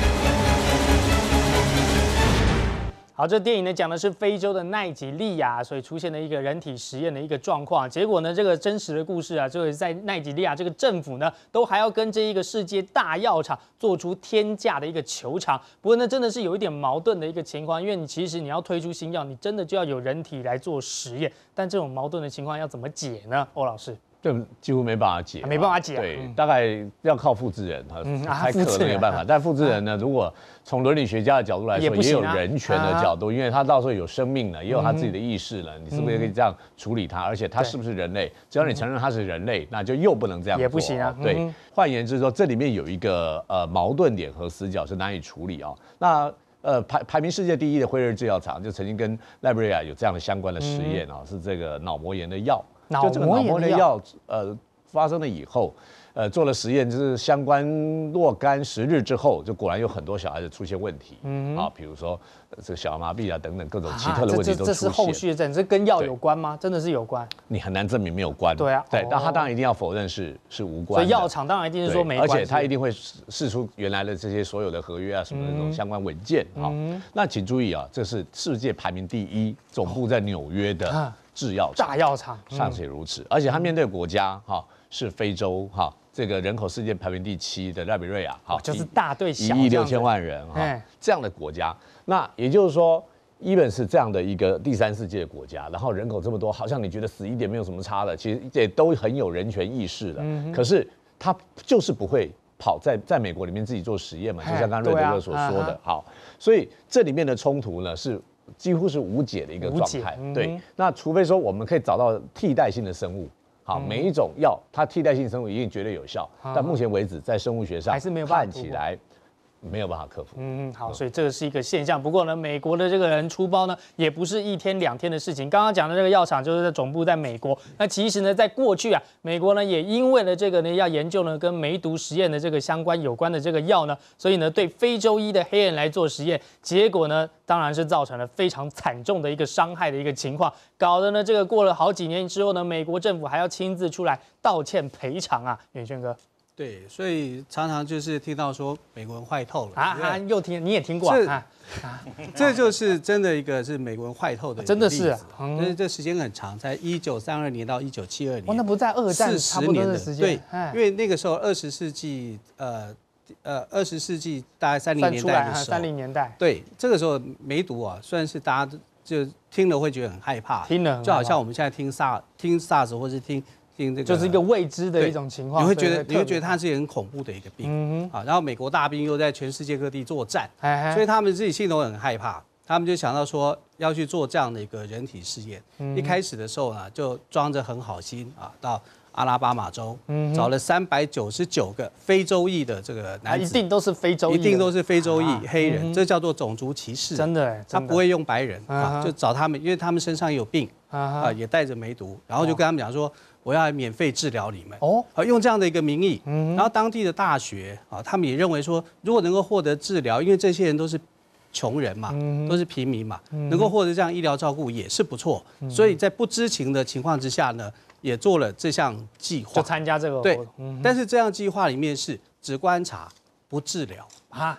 好，这电影呢讲的是非洲的奈及利亚，所以出现了一个人体实验的一个状况。结果呢，这个真实的故事啊，就是在奈及利亚这个政府呢，都还要跟这一个世界大药厂做出天价的一个球场。不过呢，真的是有一点矛盾的一个情况，因为你其实你要推出新药，你真的就要有人体来做实验。但这种矛盾的情况要怎么解呢？欧老师？这几乎没办法解，没办法解。对，大概要靠复制人，才可能有办法。但复制人呢，如果从伦理学家的角度来说，也有人权的角度，因为他到时候有生命了，也有他自己的意识了，你是不是可以这样处理他？而且他是不是人类？只要你承认他是人类，那就又不能这样。也不行啊。对，换言之说，这里面有一个呃矛盾点和死角是难以处理啊。那呃排排名世界第一的辉瑞制药厂就曾经跟赖布瑞亚有这样的相关的实验啊，是这个脑膜炎的药。就这个脑膜炎药，呃，发生了以后，呃，做了实验，就是相关若干十日之后，就果然有很多小孩子出现问题，嗯，啊，比如说这个小儿麻痹啊等等各种奇特的问题都出现。这是后续症，这跟药有关吗？真的是有关？你很难证明没有关。对啊，对，但他当然一定要否认是是无关。所以药厂当然一定是说没关。而且他一定会释出原来的这些所有的合约啊什么的那种相关文件啊。那请注意啊，这是世界排名第一，总部在纽约的。制药炸药厂尚且如此，而且他面对国家哈是非洲哈这个人口世界排名第七的赖比瑞亚哈，就是大对一亿六千万人哈这样的国家，那也就是说，e n 是这样的一个第三世界国家，然后人口这么多，好像你觉得死一点没有什么差的，其实也都很有人权意识的，可是他就是不会跑在在美国里面自己做实验嘛，就像刚刚瑞德哥所说的，好，所以这里面的冲突呢是。几乎是无解的一个状态，对。那除非说我们可以找到替代性的生物，好，每一种药它替代性生物一定绝对有效，但目前为止在生物学上还是没有看起来。没有办法克服。嗯好，所以这个是一个现象。不过呢，美国的这个人出包呢，也不是一天两天的事情。刚刚讲的这个药厂就是在总部在美国。那其实呢，在过去啊，美国呢也因为了这个呢要研究呢跟梅毒实验的这个相关有关的这个药呢，所以呢对非洲裔的黑人来做实验，结果呢当然是造成了非常惨重的一个伤害的一个情况，搞得呢这个过了好几年之后呢，美国政府还要亲自出来道歉赔偿啊，远轩哥。对，所以常常就是听到说美国人坏透了啊，又听你也听过啊，[laughs] 这就是真的一个是美国人坏透的，真的是，但是这时间很长，在一九三二年到一九七二年，那不在二战四十年的时间，对，因为那个时候二十世纪呃呃二十世纪大概三零年代的时候，三零年代，对，这个时候梅毒啊，算是大家就听了会觉得很害怕，听了就好像我们现在听 SARS 听 SARS 或是听。就是一个未知的一种情况，你会觉得你会觉得它是很恐怖的一个病啊。然后美国大兵又在全世界各地作战，所以他们自己心里很害怕。他们就想到说要去做这样的一个人体试验。一开始的时候呢，就装着很好心啊，到阿拉巴马州找了三百九十九个非洲裔的这个男子，一定都是非洲，一定都是非洲裔黑人，这叫做种族歧视。真的，他不会用白人啊，就找他们，因为他们身上有病啊，也带着梅毒，然后就跟他们讲说。我要免费治疗你们。哦，啊用这样的一个名义，然后当地的大学啊，他们也认为说，如果能够获得治疗，因为这些人都是穷人嘛，都是平民嘛，能够获得这样医疗照顾也是不错，所以在不知情的情况之下呢，也做了这项计划，就参加这个对，但是这项计划里面是只观察不治疗。啊，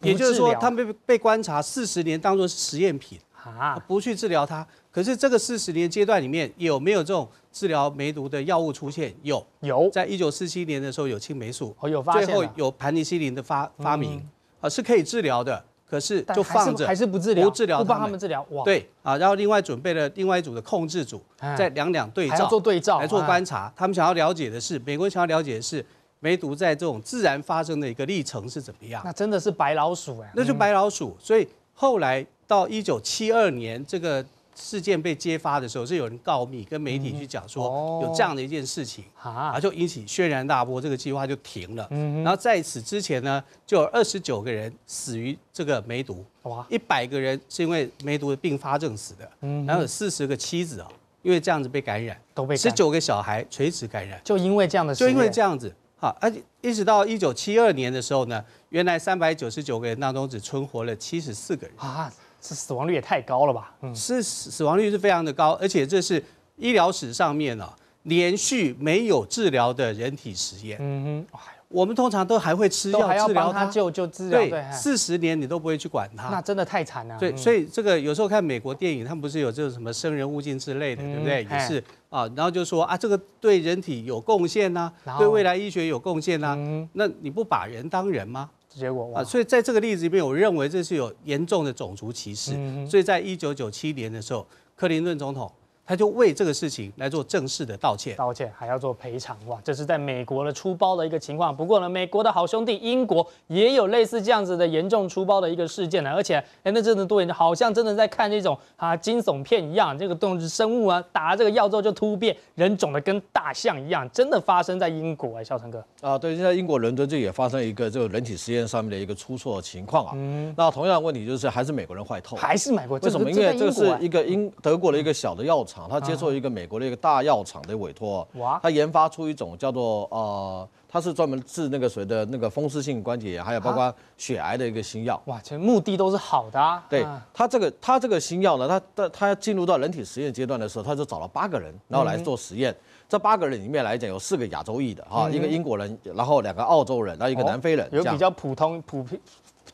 也就是说他们被被观察四十年当做实验品啊，不去治疗他，可是这个四十年阶段里面有没有这种？治疗梅毒的药物出现有有，在一九四七年的时候有青霉素，哦有发现，最后有盘尼西林的发发明，啊是可以治疗的。可是就放着还是不治疗，不治疗，不帮他们治疗。哇，对啊，然后另外准备了另外一组的控制组，在两两对照做对照来做观察。他们想要了解的是，美国想要了解的是梅毒在这种自然发生的一个历程是怎么样。那真的是白老鼠哎，那就白老鼠。所以后来到一九七二年这个。事件被揭发的时候，是有人告密，跟媒体去讲说有这样的一件事情啊，就引起轩然大波，这个计划就停了。然后在此之前呢，就有二十九个人死于这个梅毒，哇，一百个人是因为梅毒的并发症死的，然后有四十个妻子啊，因为这样子被感染，都被十九个小孩垂直感染，就因为这样的，就因为这样子，好，而且一直到一九七二年的时候呢，原来三百九十九个人当中只存活了七十四个人。啊。这死亡率也太高了吧？嗯，是死亡率是非常的高，而且这是医疗史上面呢连续没有治疗的人体实验。嗯哼，我们通常都还会吃药治疗他，救救治疗。对，四十年你都不会去管他，那真的太惨了。对，所以这个有时候看美国电影，他们不是有这种什么生人勿近之类的，对不对？也是啊，然后就说啊，这个对人体有贡献呐，对未来医学有贡献呐，那你不把人当人吗？结果啊，所以在这个例子里面，我认为这是有严重的种族歧视。所以在一九九七年的时候，克林顿总统。他就为这个事情来做正式的道歉，道歉还要做赔偿哇！这是在美国的出包的一个情况。不过呢，美国的好兄弟英国也有类似这样子的严重出包的一个事件呢。而且，哎，那真的多人好像真的在看那种啊惊悚片一样，这个动物生物啊打了这个药之后就突变，人肿的跟大象一样，真的发生在英国哎，肖成哥啊，对，现在英国伦敦这也发生一个这个人体实验上面的一个出错情况啊。嗯，那同样的问题就是还是美国人坏透，还是美国？为什么？因为这是一个英德国的一个小的药厂，他接受一个。美国的一个大药厂的委托，哇，他研发出一种叫做呃，它是专门治那个谁的那个风湿性关节炎，还有包括血癌的一个新药。哇，其实目的都是好的。啊。对，他这个他这个新药呢，他他他进入到人体实验阶段的时候，他就找了八个人，然后来做实验。这八个人里面来讲，有四个亚洲裔的哈，一个英国人，然后两个澳洲人，然后一个南非人，有比较普通普遍。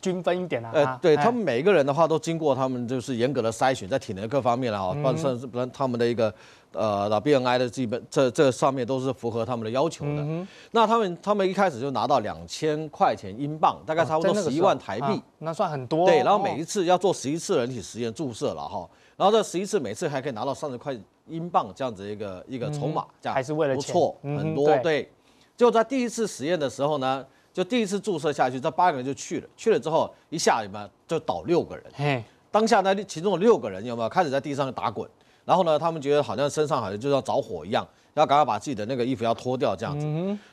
均分一点啊，呃，对他们每一个人的话，都经过他们就是严格的筛选，在体能各方面了哈，包括甚至他们的一个。呃，那 BNI 的基本这这上面都是符合他们的要求的。那他们他们一开始就拿到两千块钱英镑，大概差不多十一万台币，那算很多。对，然后每一次要做十一次人体实验注射了哈，然后这十一次每次还可以拿到三十块英镑这样子一个一个筹码，这样还是为了不错，很多对。就在第一次实验的时候呢，就第一次注射下去，这八个人就去了，去了之后一下有没有就倒六个人，当下呢其中有六个人有没有开始在地上打滚。然后呢，他们觉得好像身上好像就要着火一样，要赶快把自己的那个衣服要脱掉这样子。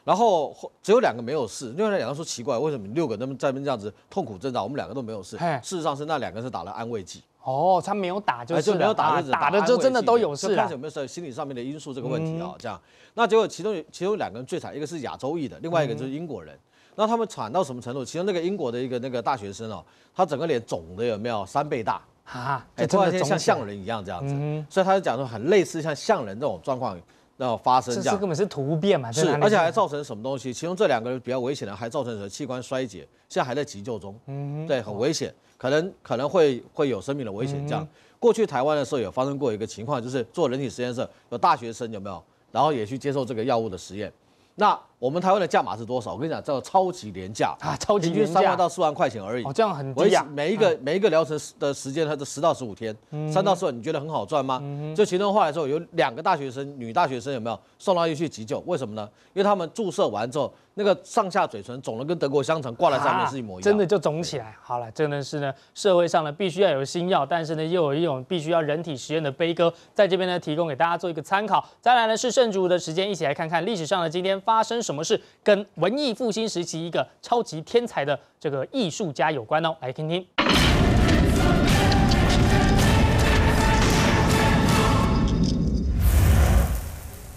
然后只有两个没有事，另外两个说奇怪，为什么六个那么在那边这样子痛苦挣扎，我们两个都没有事。事实上是那两个是打了安慰剂。哦，他没有打就是没有打，打的就真的都有事。看有没有心理上面的因素这个问题啊？这样，那结果其中其中两个人最惨，一个是亚洲裔的，另外一个就是英国人。那他们惨到什么程度？其中那个英国的一个那个大学生哦，他整个脸肿的有没有？三倍大？啊，哎，突然间像像人一样这样子，所以他就讲说很类似像像人这种状况那发生，这样。这根本是突变嘛，是，而且还造成什么东西？其中这两个人比较危险的，还造成什么器官衰竭，现在还在急救中，嗯，对，很危险，可能可能会会有生命的危险。这样，过去台湾的时候有发生过一个情况，就是做人体实验室有大学生有没有，然后也去接受这个药物的实验，那。我们台湾的价码是多少？我跟你讲，叫超级廉价啊，超级廉价，三万到四万块钱而已。哦，这样很低啊。每一个每一个疗程的时间，它是十到十五天，三到四万，你觉得很好赚吗？就其中话来说，有两个大学生，女大学生有没有送到医院去急救？为什么呢？因为他们注射完之后，那个上下嘴唇肿的跟德国香肠挂在上面是一模一样，真的就肿起来。好了，真的是呢，社会上呢必须要有新药，但是呢又有一种必须要人体实验的悲歌，在这边呢提供给大家做一个参考。再来呢是圣主的时间，一起来看看历史上的今天发生什么事跟。文艺复兴时期一个超级天才的这个艺术家有关哦，来听听。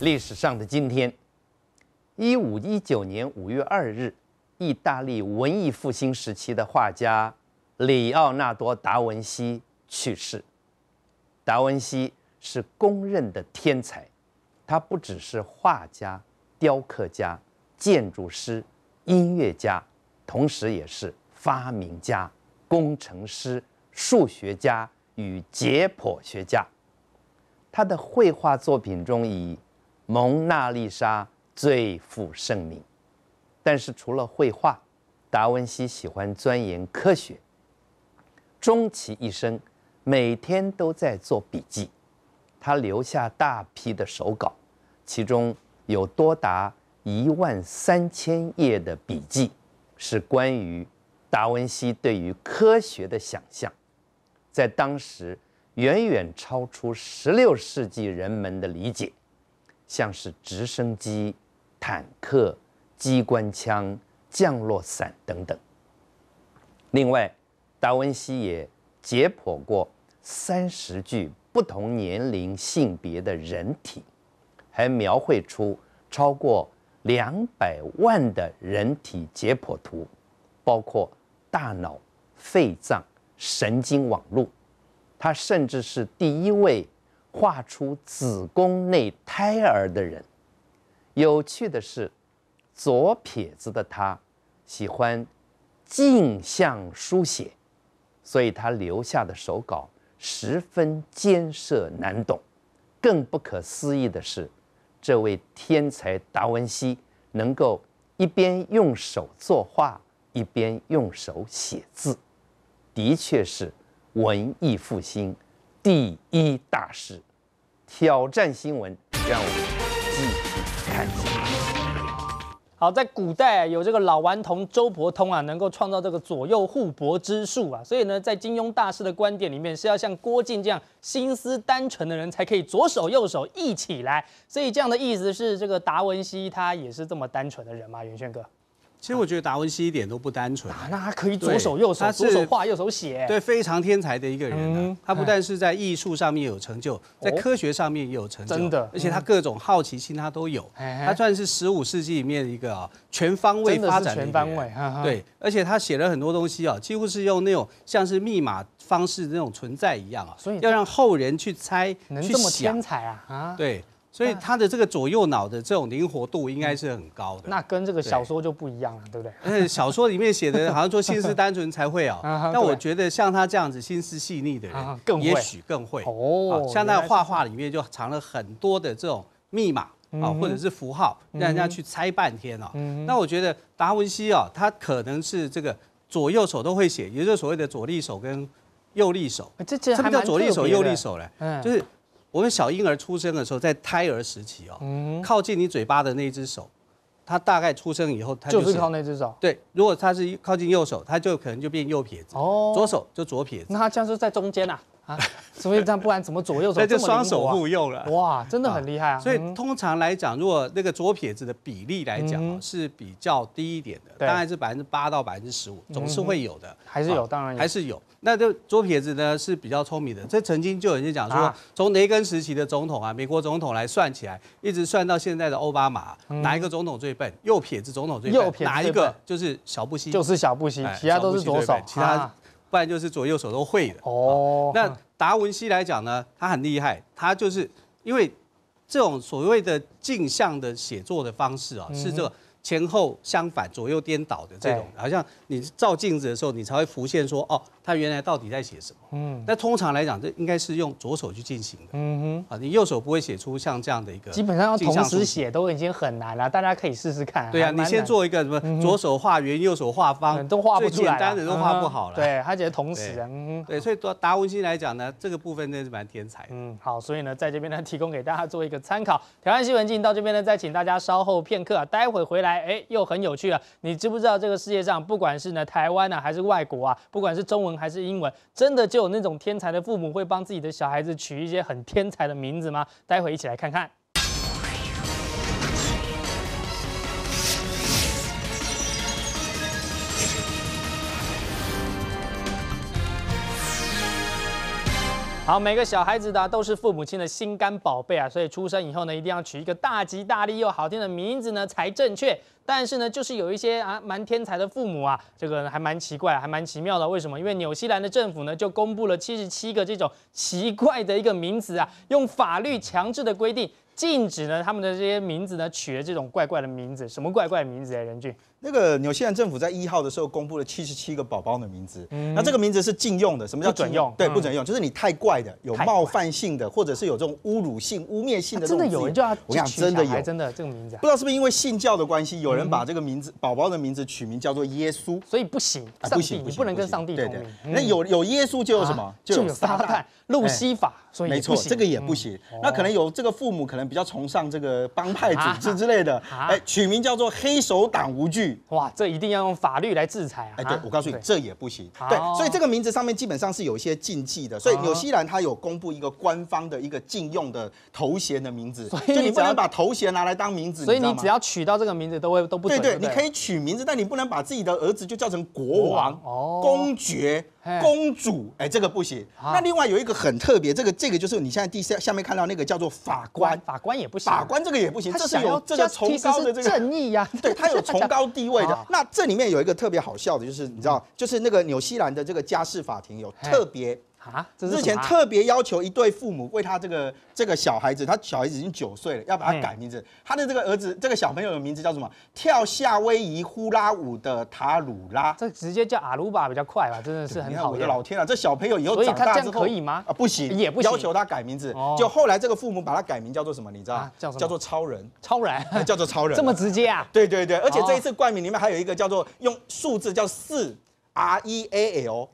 历史上的今天，一五一九年五月二日，意大利文艺复兴时期的画家里奥纳多·达文西去世。达文西是公认的天才，他不只是画家、雕刻家。建筑师、音乐家，同时也是发明家、工程师、数学家与解剖学家。他的绘画作品中以《蒙娜丽莎》最负盛名。但是除了绘画，达文西喜欢钻研科学。终其一生，每天都在做笔记。他留下大批的手稿，其中有多达一万三千页的笔记，是关于达文西对于科学的想象，在当时远远超出十六世纪人们的理解，像是直升机、坦克、机关枪、降落伞等等。另外，达文西也解剖过三十具不同年龄、性别的人体，还描绘出超过两百万的人体解剖图，包括大脑、肺脏、神经网络。他甚至是第一位画出子宫内胎儿的人。有趣的是，左撇子的他喜欢镜像书写。所以他留下的手稿十分艰涩难懂，更不可思议的是，这位天才达文西能够一边用手作画，一边用手写字，的确是文艺复兴第一大事。挑战新闻，让我们好，在古代，有这个老顽童周伯通啊，能够创造这个左右互搏之术啊，所以呢，在金庸大师的观点里面，是要像郭靖这样心思单纯的人才可以左手右手一起来。所以这样的意思是，这个达文西他也是这么单纯的人吗？元轩哥？其实我觉得达文西一点都不单纯，啊那他可以左手右手，左手画右手写，对，非常天才的一个人。他不但是在艺术上面有成就，在科学上面也有成就，真的，而且他各种好奇心他都有。他算是十五世纪里面一个啊全方位发展的全方位，对，而且他写了很多东西啊，几乎是用那种像是密码方式那种存在一样啊，所以要让后人去猜，能这么天才啊？啊，对。所以他的这个左右脑的这种灵活度应该是很高的。那跟这个小说就不一样了，对不对？嗯，小说里面写的好像说心思单纯才会啊，[laughs] 但我觉得像他这样子心思细腻的人，更也许更会哦。像那画画里面就藏了很多的这种密码啊，或者是符号，让人家去猜半天啊。那我觉得达文西啊，他可能是这个左右手都会写，也就是所谓的左利手跟右利手。这这什么叫左利手右利手嘞？嗯，就是。我们小婴儿出生的时候，在胎儿时期哦，靠近你嘴巴的那只手，它大概出生以后，它就是靠那只手。对，如果它是靠近右手，它就可能就变右撇子。哦，左手就左撇子。那它这样是在中间呐？啊，所以这样不然怎么左右手？[laughs] 那就双手互用了。哇，真的很厉害啊！所以通常来讲，如果那个左撇子的比例来讲是比较低一点的，大概是百分之八到百分之十五，总是会有的。还是有，当然还是有。那这左撇子呢是比较聪明的。这曾经就有人讲说，从雷根时期的总统啊，美国总统来算起来，一直算到现在的奥巴马，哪一个总统最笨？右撇子总统最笨。哪一个就是小布希？就是小布希，其他都是左手，其他。不然就是左右手都会的哦。那达文西来讲呢，他很厉害，他就是因为这种所谓的镜像的写作的方式啊，是这个。前后相反、左右颠倒的这种，好像你照镜子的时候，你才会浮现说，哦，他原来到底在写什么？嗯，那通常来讲，这应该是用左手去进行的。嗯哼，啊，你右手不会写出像这样的一个。基本上要同时写都已经很难了，大家可以试试看。对啊，你先做一个什么，左手画圆，右手画方，都画不出来，简单的都画不好了。对，他觉得同时。嗯，对，所以达达文西来讲呢，这个部分真是蛮天才。嗯，好，所以呢，在这边呢，提供给大家做一个参考。台湾新闻镜到这边呢，再请大家稍后片刻啊，待会回来，哎，又很有。趣了，你知不知道这个世界上，不管是呢台湾呢，还是外国啊，不管是中文还是英文，真的就有那种天才的父母会帮自己的小孩子取一些很天才的名字吗？待会一起来看看。好，每个小孩子的都是父母亲的心肝宝贝啊，所以出生以后呢，一定要取一个大吉大利又好听的名字呢才正确。但是呢，就是有一些啊蛮天才的父母啊，这个还蛮奇怪，还蛮奇妙的。为什么？因为纽西兰的政府呢就公布了七十七个这种奇怪的一个名字啊，用法律强制的规定禁止呢他们的这些名字呢取了这种怪怪的名字。什么怪怪名字哎，任俊？那个纽西兰政府在一号的时候公布了七十七个宝宝的名字，那这个名字是禁用的。什么叫准用？对，不准用，就是你太怪的、有冒犯性的，或者是有这种侮辱性、污蔑性的。真的有人叫他，我讲真的有，真的这个名字，不知道是不是因为信教的关系，有人把这个名字宝宝的名字取名叫做耶稣，所以不行，不行，你不能跟上帝同名。那有有耶稣就有什么？就有撒旦、路西法，所以没错，这个也不行。那可能有这个父母可能比较崇尚这个帮派组织之类的，哎，取名叫做黑手党无惧。哇，这一定。要用法律来制裁啊！哎，对我告诉你，这也不行。对，所以这个名字上面基本上是有一些禁忌的。所以纽西兰它有公布一个官方的一个禁用的头衔的名字，所以你不能把头衔拿来当名字。所以你只要取到这个名字都会都不对。对对，你可以取名字，但你不能把自己的儿子就叫成国王、公爵。公主，哎，这个不行。那另外有一个很特别，这个这个就是你现在第下下面看到那个叫做法官，法官也不行，法官这个也不行。这是有这个崇高的这个正义呀，对，他有 [laughs] 崇高地位的。那这里面有一个特别好笑的，就是你知道，就是那个纽西兰的这个家事法庭有特别。啊！日前特别要求一对父母为他这个这个小孩子，他小孩子已经九岁了，要把他改名字。他的这个儿子，这个小朋友的名字叫什么？跳夏威夷呼啦舞的塔鲁拉。这直接叫阿鲁巴比较快吧？真的是很好。我的老天啊！这小朋友以后长大之后可以吗？啊，不行，也不行。要求他改名字，就后来这个父母把他改名叫做什么？你知道？叫叫做超人。超人 [laughs] 叫做超人，这么直接啊？对对对，而且这一次冠名里面还有一个叫做用数字叫四 R E A L。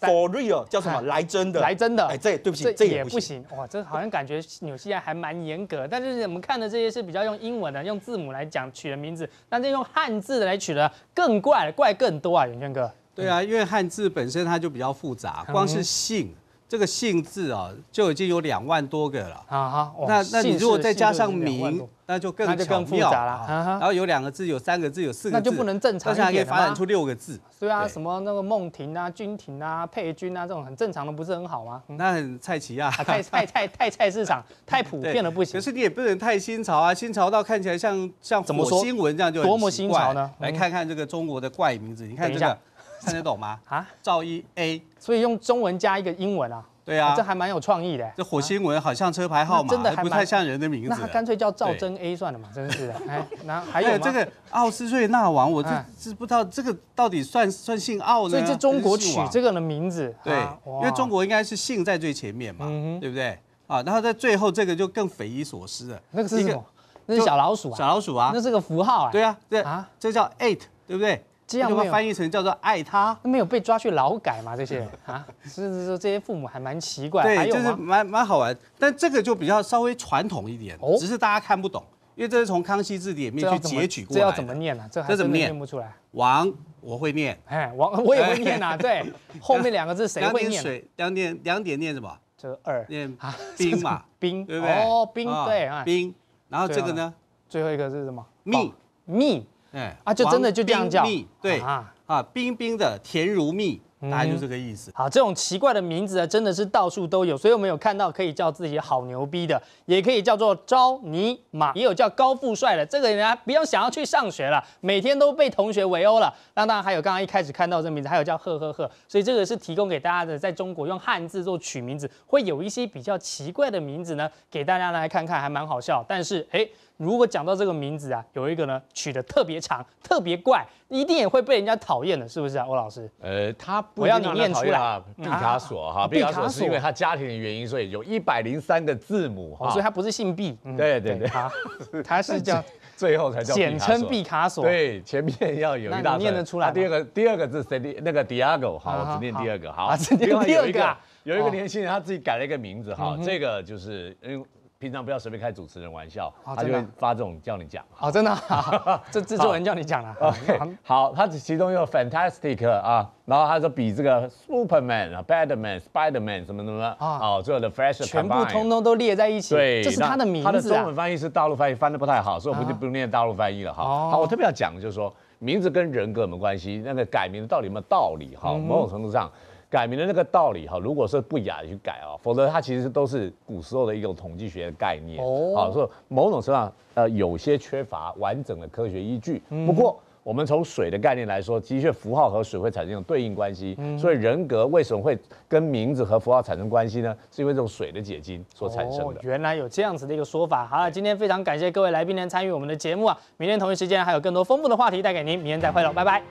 For real 叫什么？来真的，来真的。哎，这对不起，这也不行。哇，这好像感觉纽西兰还蛮严格。但是我们看的这些是比较用英文的，用字母来讲取的名字，但是用汉字来取的更怪，怪更多啊，永轩哥。对啊，因为汉字本身它就比较复杂，光是姓。这个姓字啊，就已经有两万多个了。啊哈，那那你如果再加上名，那就更那就更复杂了。然后有两个字，有三个字，有四个字，那就不能正常一点可以发展出六个字。对啊，什么那个孟婷啊、君婷啊、佩君啊，这种很正常的，不是很好吗？那很菜奇啊，太太太太菜市场，[laughs] 太普遍了不行。可是你也不能太新潮啊，新潮到看起来像像火星文这样就多么新潮呢？来看看这个中国的怪名字，你看这个看得懂吗？啊，赵一 A，所以用中文加一个英文啊。对啊，这还蛮有创意的。这火星文好像车牌号码，真的不太像人的名字。那他干脆叫赵真 A 算了嘛，真是的。哎，[laughs] 那还有这个奥斯瑞纳王，我这是不知道这个到底算算姓奥呢？所以这中国取这个的名字，对，因为中国应该是姓在最前面嘛，对不对？啊，然后在最后这个就更匪夷所思了。那个是什么？那是小老鼠啊，小老鼠啊，那是个符号啊。对啊，对啊，这叫 eight，对不对？这样翻译成叫做爱他，没有被抓去劳改嘛？这些 [laughs] 啊，是是是，这些父母还蛮奇怪。对，就是蛮蛮好玩，但这个就比较稍微传统一点，只是大家看不懂，因为这是从康熙字典里面去截取过来。这要怎么念呢？这怎么念不出来？王我会念，哎，王 [laughs] 我也会念啊。对，后面两个字谁会念？两点两点念什么？这二念 [laughs] 兵嘛，兵对不对？哦，兵对，兵。然后这个呢？最后一个是什么？蜜蜜。哎啊，就真的就这样叫，对啊啊，冰冰的甜如蜜，大概就这个意思。好，这种奇怪的名字啊，真的是到处都有，所以我们有看到可以叫自己好牛逼的，也可以叫做招尼玛，也有叫高富帅的。这个人不用想要去上学了，每天都被同学围殴了。那当然还有刚刚一开始看到这名字，还有叫赫赫赫，所以这个是提供给大家的，在中国用汉字做取名字，会有一些比较奇怪的名字呢，给大家来看看，还蛮好笑。但是哎。如果讲到这个名字啊，有一个呢取得特别长、特别怪，一定也会被人家讨厌的，是不是啊，欧老师？呃，他不要你念出来，毕卡索哈，毕卡索是因为他家庭的原因，所以有一百零三个字母哈，所以他不是姓毕。对对对，他是叫 [laughs] 最后才叫简称毕卡索。对，前面要有一大念得出来。第二个第二个字 D 那个 Diego 好，我只念第二个，好。另外有一个有一个年轻人他自己改了一个名字，哈，这个就是因为。平常不要随便开主持人玩笑，他就会发这种叫你讲。哦，真的，[laughs] 这制作人叫你讲了。OK，[laughs] 好，他其中有 fantastic 啊，然后他说比这个 Superman 啊，Batman、Spiderman 什么什么啊，哦，所有的 fresh 全部通通都列在一起。对，这是他的名字。他的中文翻译是大陆翻译，翻的不太好，所以我不就不念大陆翻译了哈。好，我特别要讲的就是说，名字跟人格有没有关系？那个改名到底有没有道理？哈，某种程度上。改名的那个道理哈，如果是不雅的去改啊，否则它其实都是古时候的一种统计学的概念。哦，好，所以某种程度上，呃，有些缺乏完整的科学依据。不过。我们从水的概念来说，的确符号和水会产生一种对应关系。所以人格为什么会跟名字和符号产生关系呢？是因为这种水的结晶所产生的。原来有这样子的一个说法。好了，今天非常感谢各位来宾能参与我们的节目啊！明天同一时间还有更多丰富的话题带给您，明天再会了，拜拜。